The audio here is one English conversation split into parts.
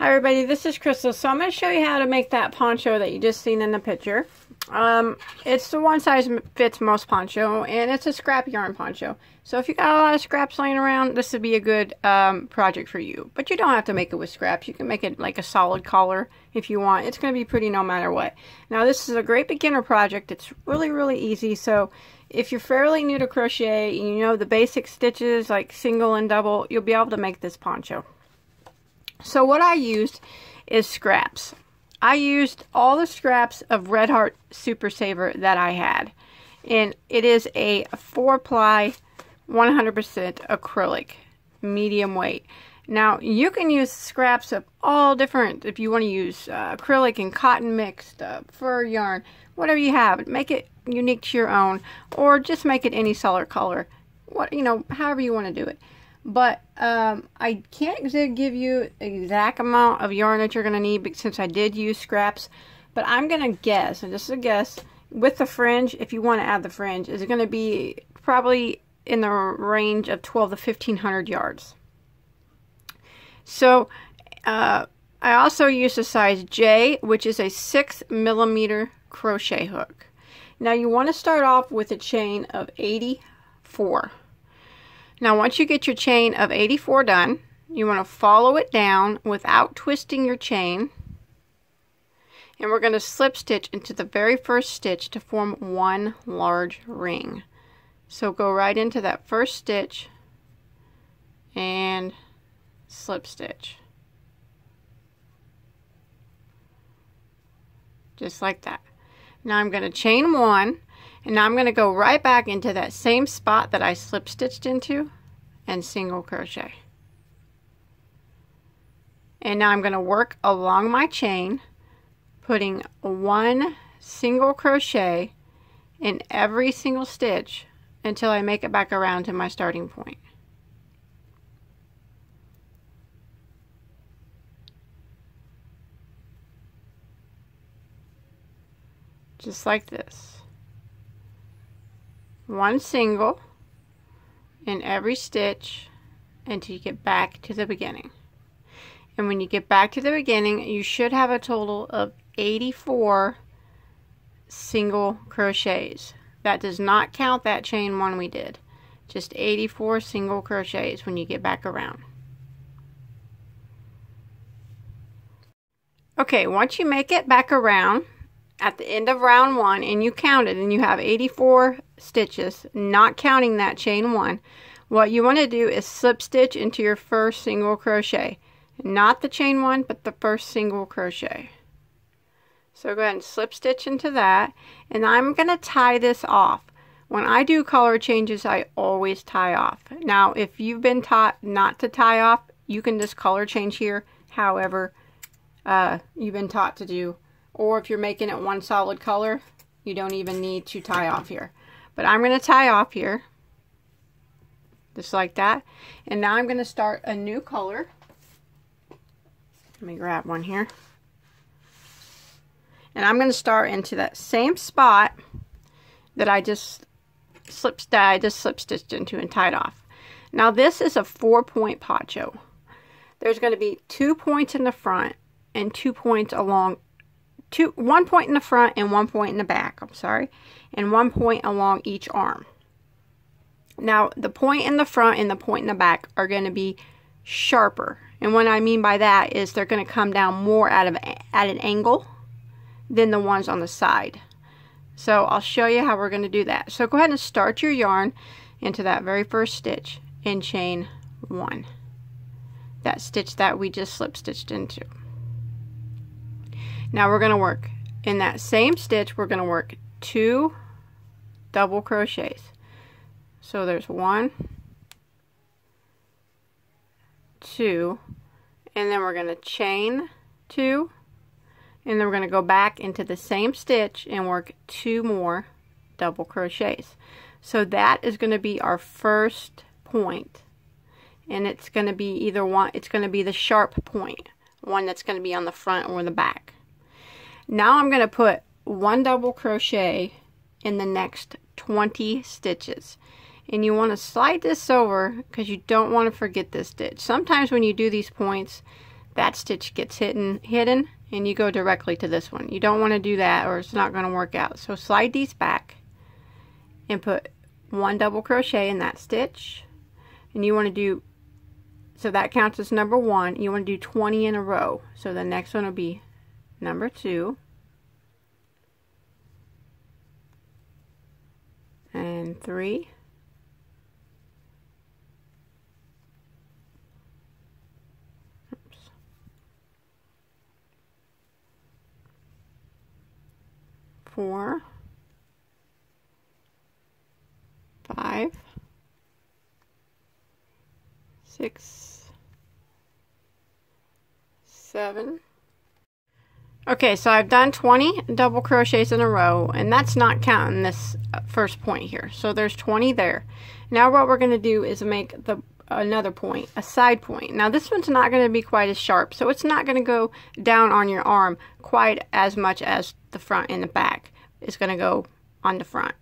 Hi everybody, this is Crystal. So I'm going to show you how to make that poncho that you just seen in the picture. Um, it's the one size fits most poncho and it's a scrap yarn poncho. So if you got a lot of scraps laying around, this would be a good um, project for you. But you don't have to make it with scraps. You can make it like a solid collar if you want. It's going to be pretty no matter what. Now this is a great beginner project. It's really, really easy. So if you're fairly new to crochet and you know the basic stitches like single and double, you'll be able to make this poncho. So what I used is scraps. I used all the scraps of Red Heart Super Saver that I had. And it is a 4-ply 100% acrylic, medium weight. Now, you can use scraps of all different, if you want to use uh, acrylic and cotton mixed, uh, fur yarn, whatever you have. Make it unique to your own, or just make it any solid color. What, you know, however you want to do it. But um, I can't give you exact amount of yarn that you're going to need since I did use scraps. But I'm going to guess, and this is a guess, with the fringe, if you want to add the fringe, is going to be probably in the range of 12 to 1500 yards. So uh, I also use a size J, which is a 6 millimeter crochet hook. Now you want to start off with a chain of 84. Now once you get your chain of 84 done, you want to follow it down without twisting your chain. And we're going to slip stitch into the very first stitch to form one large ring. So go right into that first stitch and slip stitch. Just like that. Now I'm going to chain one and now I'm going to go right back into that same spot that I slip stitched into and single crochet. And now I'm going to work along my chain, putting one single crochet in every single stitch until I make it back around to my starting point. Just like this one single in every stitch until you get back to the beginning. And when you get back to the beginning, you should have a total of 84 single crochets. That does not count that chain one we did. Just 84 single crochets when you get back around. Okay, once you make it back around, at the end of round one and you counted and you have 84 stitches, not counting that chain one, what you want to do is slip stitch into your first single crochet. Not the chain one, but the first single crochet. So go ahead and slip stitch into that. And I'm going to tie this off. When I do color changes, I always tie off. Now, if you've been taught not to tie off, you can just color change here. However, uh, you've been taught to do or if you're making it one solid color, you don't even need to tie off here. But I'm going to tie off here, just like that. And now I'm going to start a new color. Let me grab one here. And I'm going to start into that same spot that I just slip I just slip stitched into and tied off. Now this is a four point poncho. There's going to be two points in the front and two points along two, one point in the front and one point in the back, I'm sorry, and one point along each arm. Now, the point in the front and the point in the back are going to be sharper. And what I mean by that is they're going to come down more out of at an angle than the ones on the side. So I'll show you how we're going to do that. So go ahead and start your yarn into that very first stitch and chain one. That stitch that we just slip stitched into. Now we're going to work in that same stitch, we're going to work two double crochets. So there's one, two, and then we're going to chain two, and then we're going to go back into the same stitch and work two more double crochets. So that is going to be our first. And it's going to be either one, it's going to be the sharp point, one that's going to be on the front or the back. Now I'm going to put one double crochet in the next 20 stitches. And you want to slide this over because you don't want to forget this stitch. Sometimes when you do these points, that stitch gets hidden, hidden and you go directly to this one. You don't want to do that or it's not going to work out. So slide these back and put one double crochet in that stitch and you want to do so that counts as number one you want to do 20 in a row so the next one will be number two. And three. Four. Five. Six, seven. Okay, so I've done 20 double crochets in a row, and that's not counting this uh, first point here. So there's 20 there. Now what we're going to do is make the another point, a side point. Now this one's not going to be quite as sharp, so it's not going to go down on your arm quite as much as the front and the back. It's going to go on the front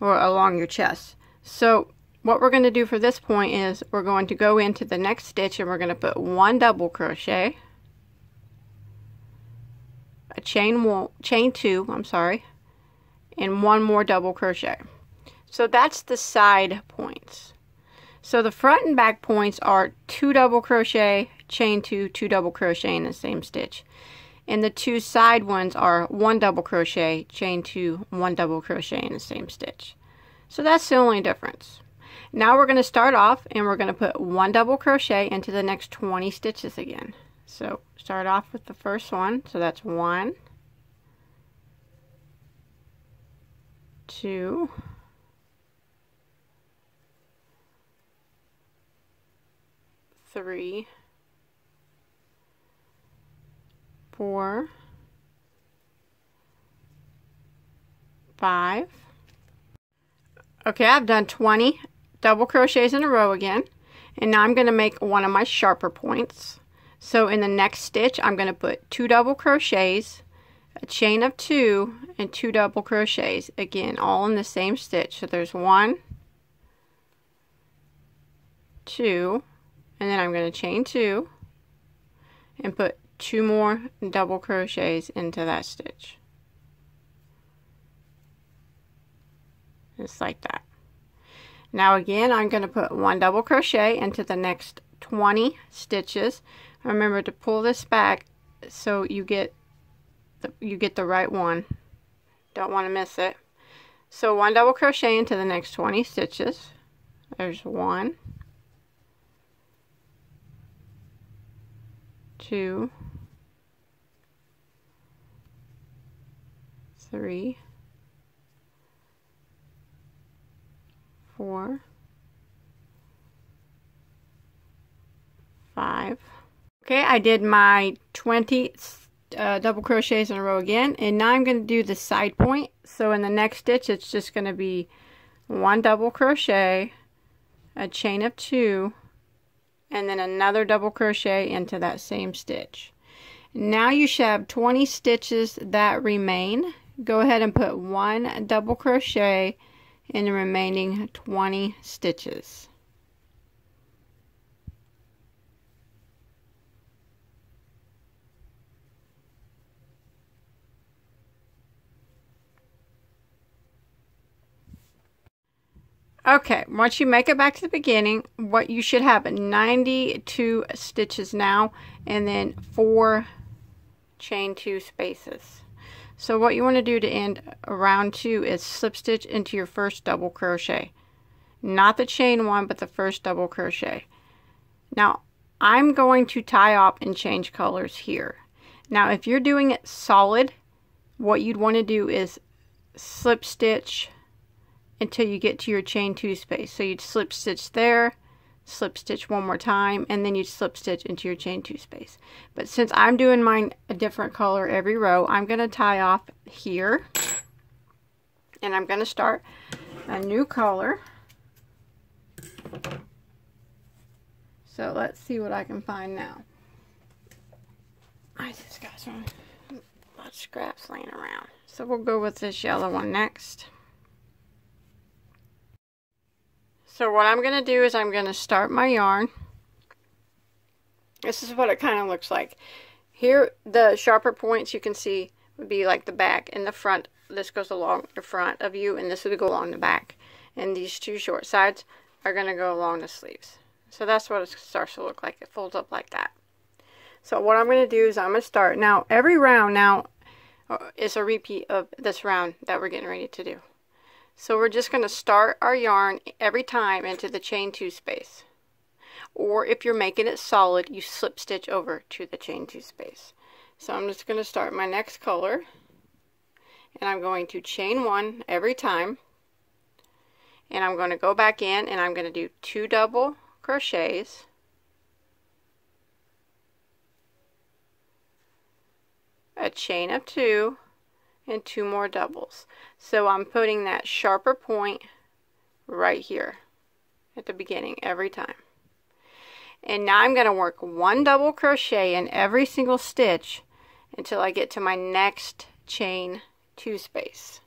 or along your chest. So what we're going to do for this point is we're going to go into the next stitch and we're going to put one double crochet a chain one chain two I'm sorry and one more double crochet. So that's the side points. So the front and back points are two double crochet chain two two double crochet in the same stitch. And the two side ones are one double crochet chain two one double crochet in the same stitch. So that's the only difference. Now we're going to start off and we're going to put one double crochet into the next 20 stitches again. So start off with the first one. So that's one, two, three, four, five. Okay, I've done 20 double crochets in a row again and now I'm going to make one of my sharper points so in the next stitch I'm going to put two double crochets a chain of two and two double crochets. Again all in the same stitch. So there's one two and then I'm going to chain two and put two more double crochets into that stitch. Just like that. Now again, I'm going to put one double crochet into the next 20 stitches. Remember to pull this back so you get the, you get the right one. Don't want to miss it. So one double crochet into the next 20 stitches. There's one, two, three, four, five. Okay, I did my 20 uh, double crochets in a row again, and now I'm going to do the side point. So in the next stitch, it's just going to be one double crochet, a chain of two, and then another double crochet into that same stitch. Now you should have 20 stitches that remain. Go ahead and put one double crochet in the remaining 20 stitches. Okay, once you make it back to the beginning, what you should have 92 stitches now and then four chain two spaces. So what you want to do to end round two is slip stitch into your first double crochet. Not the chain one, but the first double crochet. Now, I'm going to tie up and change colors here. Now, if you're doing it solid, what you'd want to do is slip stitch until you get to your chain two space. So you'd slip stitch there, slip stitch one more time and then you'd slip stitch into your chain two space but since I'm doing mine a different color every row I'm going to tie off here and I'm going to start a new color. So let's see what I can find now. I just got some scraps laying around. So we'll go with this yellow one next So what I'm going to do is I'm going to start my yarn this is what it kind of looks like. Here, the sharper points you can see would be like the back and the front. This goes along the front of you, and this would go along the back. And these two short sides are going to go along the sleeves. So that's what it starts to look like. It folds up like that. So what I'm going to do is I'm going to start. Now, every round now uh, is a repeat of this round that we're getting ready to do. So we're just going to start our yarn every time into the chain two space. Or if you're making it solid, you slip stitch over to the chain two space. So I'm just going to start my next color. And I'm going to chain one every time. And I'm going to go back in and I'm going to do two double crochets. A chain of two and two more doubles. So I'm putting that sharper point right here at the beginning every time. And now I'm going to work one double crochet in every single stitch until I get to my next chain two space.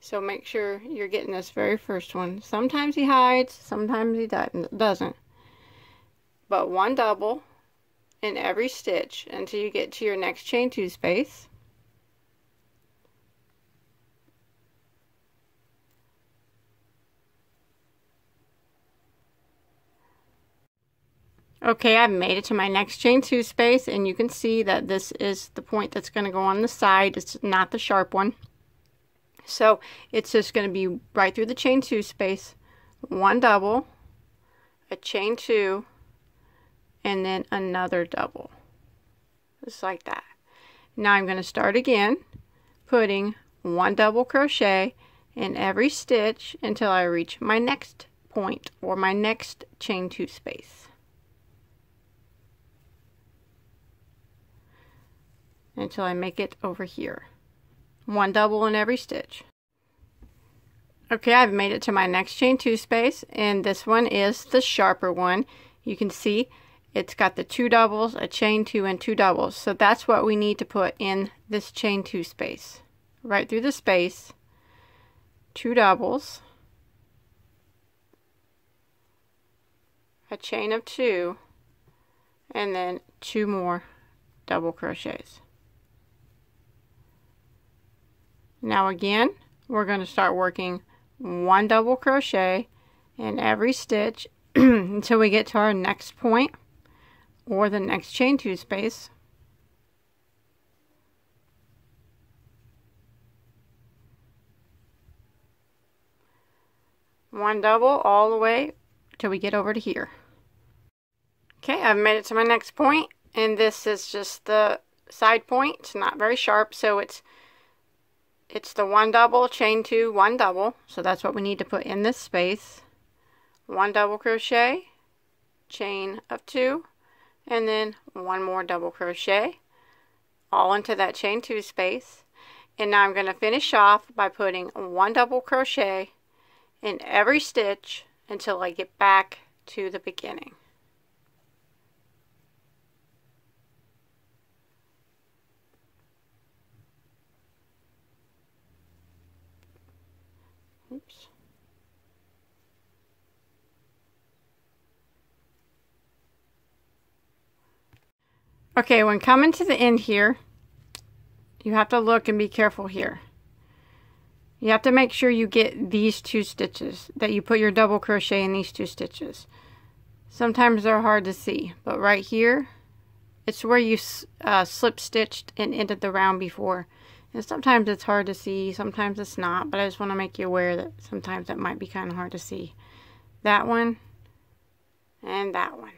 So make sure you're getting this very first one. Sometimes he hides, sometimes he doesn't. But one double in every stitch until you get to your next chain two space. Okay, I've made it to my next chain two space and you can see that this is the point that's going to go on the side. It's not the sharp one. So it's just going to be right through the chain two space, one double, a chain two, and then another double. Just like that. Now I'm going to start again, putting one double crochet in every stitch until I reach my next point or my next chain two space. until I make it over here. One double in every stitch. Okay, I've made it to my next chain two space, and this one is the sharper one. You can see it's got the two doubles, a chain two, and two doubles. So that's what we need to put in this chain two space. Right through the space, two doubles, a chain of two, and then two more double crochets. Now again, we're going to start working one double crochet in every stitch until we get to our next point or the next chain two space. One double all the way till we get over to here. Okay, I've made it to my next point and this is just the side point. It's not very sharp so it's it's the one double, chain two, one double. So that's what we need to put in this space. One double crochet, chain of two, and then one more double crochet all into that chain two space. And now I'm going to finish off by putting one double crochet in every stitch until I get back to the beginning. Oops. Okay, when coming to the end here, you have to look and be careful here. You have to make sure you get these two stitches, that you put your double crochet in these two stitches. Sometimes they're hard to see, but right here, it's where you uh, slip stitched and ended the round before. And sometimes it's hard to see, sometimes it's not, but I just want to make you aware that sometimes that might be kind of hard to see. That one and that one.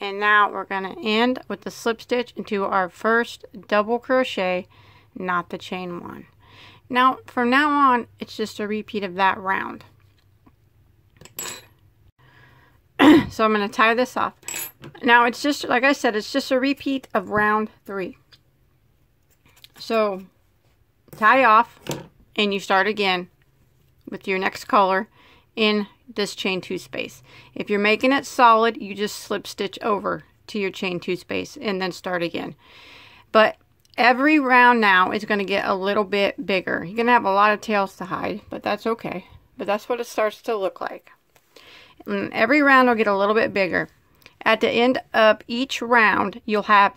And now we're going to end with the slip stitch into our first double crochet, not the chain one. Now, from now on, it's just a repeat of that round. so I'm going to tie this off. Now, it's just, like I said, it's just a repeat of round three. So tie off and you start again with your next color in this chain two space. If you're making it solid, you just slip stitch over to your chain two space and then start again. But every round now is going to get a little bit bigger. You're going to have a lot of tails to hide, but that's okay. But that's what it starts to look like. And every round will get a little bit bigger. At the end of each round, you'll have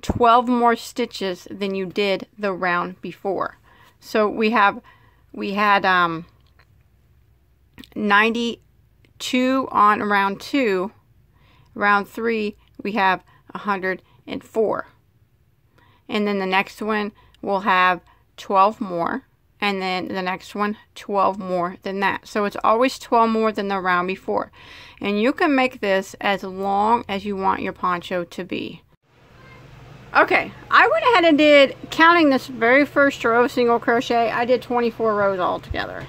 12 more stitches than you did the round before. So we have we had um 92 on round 2. Round 3 we have 104. And then the next one will have 12 more. And then the next one 12 more than that. So it's always 12 more than the round before. And you can make this as long as you want your poncho to be. Okay I went ahead and did counting this very first row of single crochet I did 24 rows altogether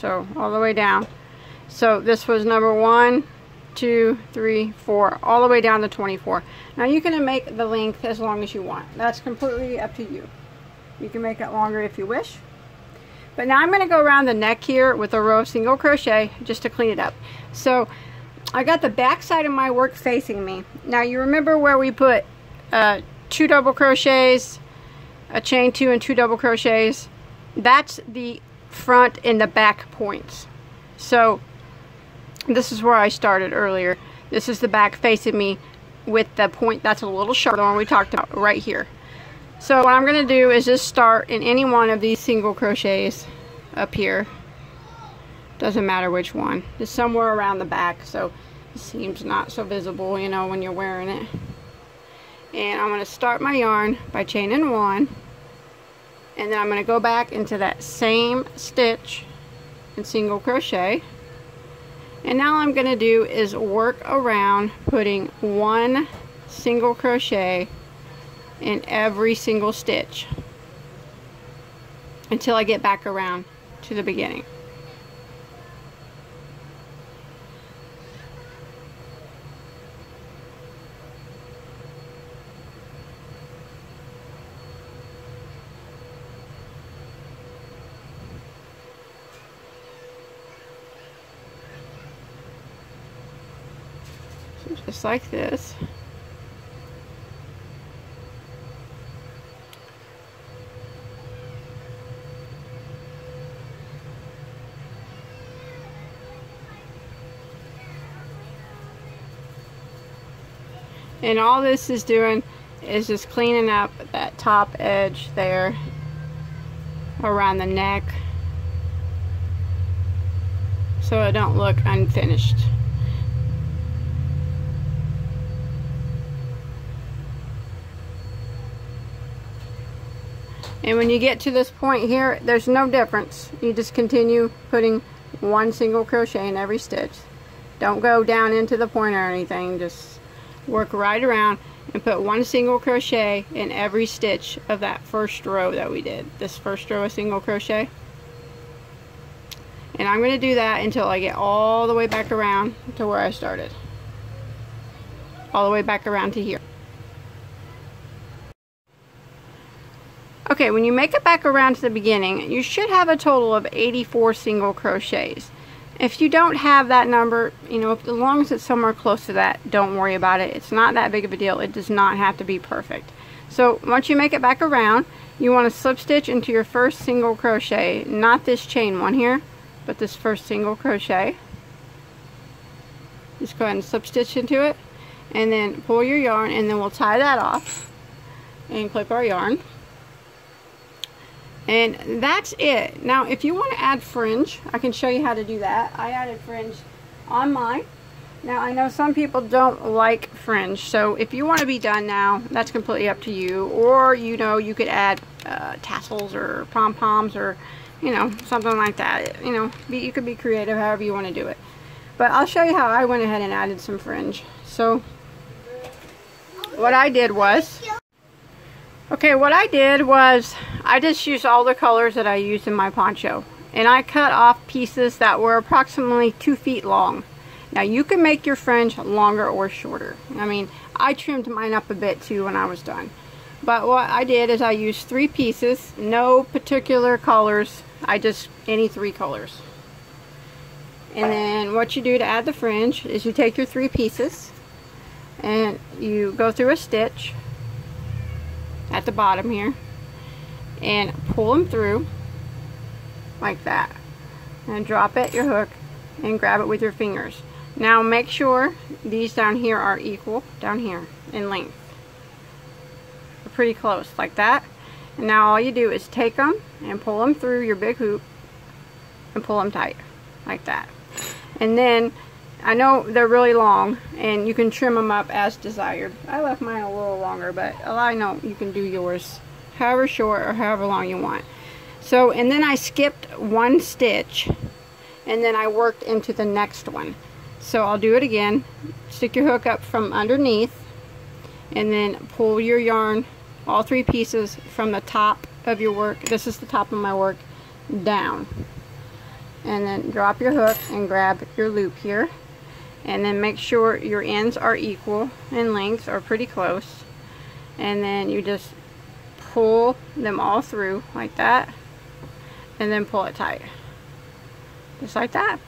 so all the way down so this was number one two three four all the way down to 24 now you can make the length as long as you want that's completely up to you you can make it longer if you wish but now I'm going to go around the neck here with a row of single crochet just to clean it up. So I got the back side of my work facing me. Now you remember where we put uh, two double crochets, a chain two and two double crochets. That's the front and the back points. So this is where I started earlier. This is the back facing me with the point that's a little sharper than one we talked about right here. So what I'm going to do is just start in any one of these single crochets up here. Doesn't matter which one. Just somewhere around the back so it seems not so visible, you know, when you're wearing it. And I'm going to start my yarn by chaining one. And then I'm going to go back into that same stitch and single crochet. And now I'm going to do is work around putting one single crochet in every single stitch until I get back around to the beginning. So just like this. And all this is doing is just cleaning up that top edge there around the neck so it don't look unfinished. And when you get to this point here, there's no difference. You just continue putting one single crochet in every stitch. Don't go down into the point or anything, just work right around and put one single crochet in every stitch of that first row that we did. This first row of single crochet. And I'm going to do that until I get all the way back around to where I started. All the way back around to here okay when you make it back around to the beginning you should have a total of 84 single crochets if you don't have that number, you know, as long as it's somewhere close to that, don't worry about it. It's not that big of a deal. It does not have to be perfect. So once you make it back around, you want to slip stitch into your first single crochet. Not this chain one here, but this first single crochet. Just go ahead and slip stitch into it. And then pull your yarn and then we'll tie that off and clip our yarn. And that's it. Now, if you want to add fringe, I can show you how to do that. I added fringe on mine. Now, I know some people don't like fringe, so if you want to be done now, that's completely up to you. Or, you know, you could add uh, tassels or pom-poms or, you know, something like that. You know, be, you could be creative however you want to do it. But I'll show you how I went ahead and added some fringe. So, what I did was, Okay, what I did was I just used all the colors that I used in my poncho. And I cut off pieces that were approximately two feet long. Now you can make your fringe longer or shorter. I mean, I trimmed mine up a bit too when I was done. But what I did is I used three pieces, no particular colors. I just, any three colors. And then what you do to add the fringe is you take your three pieces and you go through a stitch at the bottom here and pull them through like that and drop it your hook and grab it with your fingers. Now make sure these down here are equal down here in length. They're pretty close like that. And now all you do is take them and pull them through your big hoop and pull them tight like that. And then I know they're really long and you can trim them up as desired. I left mine a little longer but I know you can do yours however short or however long you want. So and then I skipped one stitch and then I worked into the next one. So I'll do it again. Stick your hook up from underneath and then pull your yarn all three pieces from the top of your work. This is the top of my work down. And then drop your hook and grab your loop here. And then make sure your ends are equal in length or pretty close. And then you just pull them all through like that. And then pull it tight. Just like that.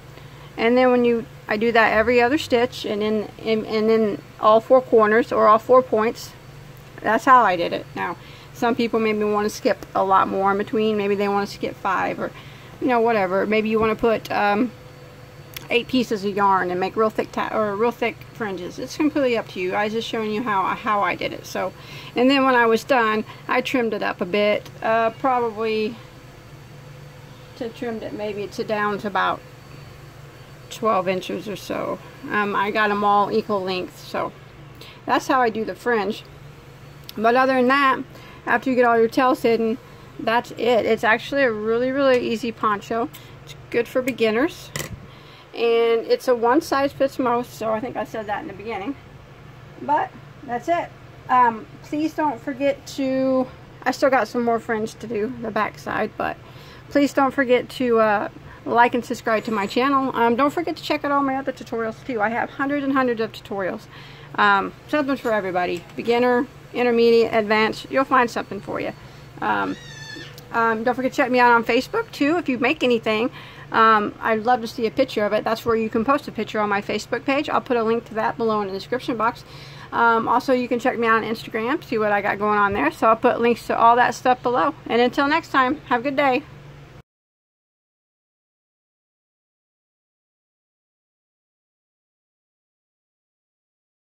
And then when you, I do that every other stitch and then, and, and then all four corners or all four points. That's how I did it. Now, some people maybe want to skip a lot more in between. Maybe they want to skip five or, you know, whatever. Maybe you want to put um, eight pieces of yarn and make real thick or real thick fringes. It's completely up to you. I was just showing you how how I did it. So, and then when I was done, I trimmed it up a bit. Uh, probably to trimmed it maybe to down to about 12 inches or so. Um, I got them all equal length, so that's how I do the fringe. But other than that, after you get all your tails hidden, that's it. It's actually a really, really easy poncho. It's good for beginners. And it's a one size fits most, so I think I said that in the beginning. But that's it. Um, please don't forget to, I still got some more fringe to do, the back side, but please don't forget to uh, like and subscribe to my channel. Um, don't forget to check out all my other tutorials too. I have hundreds and hundreds of tutorials. Um, something for everybody. Beginner, intermediate, advanced. You'll find something for you. Um, um, don't forget to check me out on Facebook too if you make anything. Um, I'd love to see a picture of it. That's where you can post a picture on my Facebook page. I'll put a link to that below in the description box. Um, also, you can check me out on Instagram, see what I got going on there. So I'll put links to all that stuff below. And until next time, have a good day.